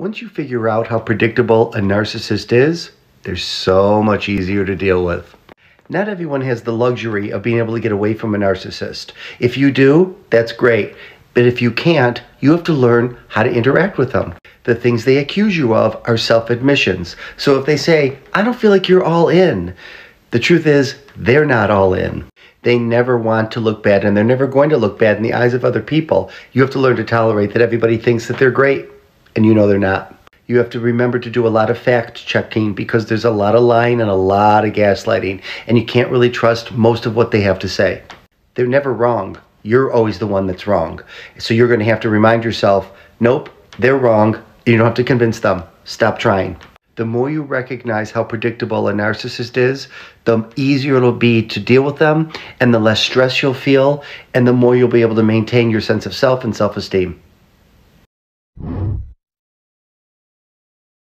Once you figure out how predictable a narcissist is, they're so much easier to deal with. Not everyone has the luxury of being able to get away from a narcissist. If you do, that's great. But if you can't, you have to learn how to interact with them. The things they accuse you of are self admissions. So if they say, I don't feel like you're all in, the truth is, they're not all in. They never want to look bad and they're never going to look bad in the eyes of other people. You have to learn to tolerate that everybody thinks that they're great and you know they're not. You have to remember to do a lot of fact checking because there's a lot of lying and a lot of gaslighting, and you can't really trust most of what they have to say. They're never wrong. You're always the one that's wrong. So you're going to have to remind yourself nope, they're wrong. You don't have to convince them. Stop trying. The more you recognize how predictable a narcissist is, the easier it'll be to deal with them, and the less stress you'll feel, and the more you'll be able to maintain your sense of self and self esteem.